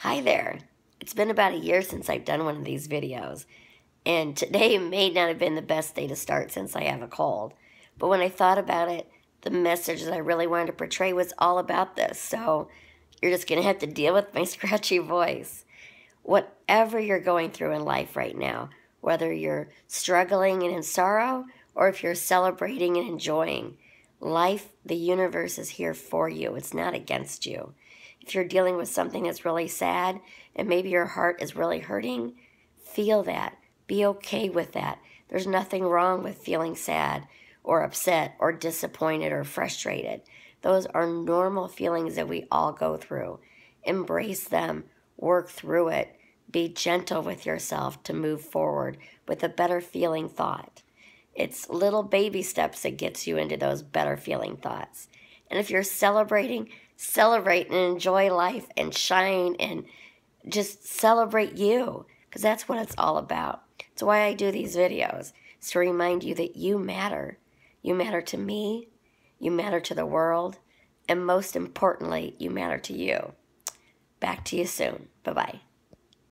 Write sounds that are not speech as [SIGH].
Hi there. It's been about a year since I've done one of these videos, and today [LAUGHS] may not have been the best day to start since I have a cold. But when I thought about it, the message that I really wanted to portray was all about this, so you're just going to have to deal with my [LAUGHS] scratchy voice. Whatever you're going through in life right now, whether you're struggling and in sorrow or if you're celebrating and enjoying, life, the universe is here for you. It's not against you if you're dealing with something that's really sad and maybe your heart is really hurting, feel that. Be okay with that. There's nothing wrong with feeling sad or upset or disappointed or frustrated. Those are normal feelings that we all go through. Embrace them, work through it, be gentle with yourself to move forward with a better feeling thought. It's little baby steps that gets you into those better feeling thoughts. And if you're celebrating, celebrate and enjoy life and shine and just celebrate you because that's what it's all about. It's why I do these videos. It's to remind you that you matter. You matter to me, you matter to the world, and most importantly, you matter to you. Back to you soon. Bye bye.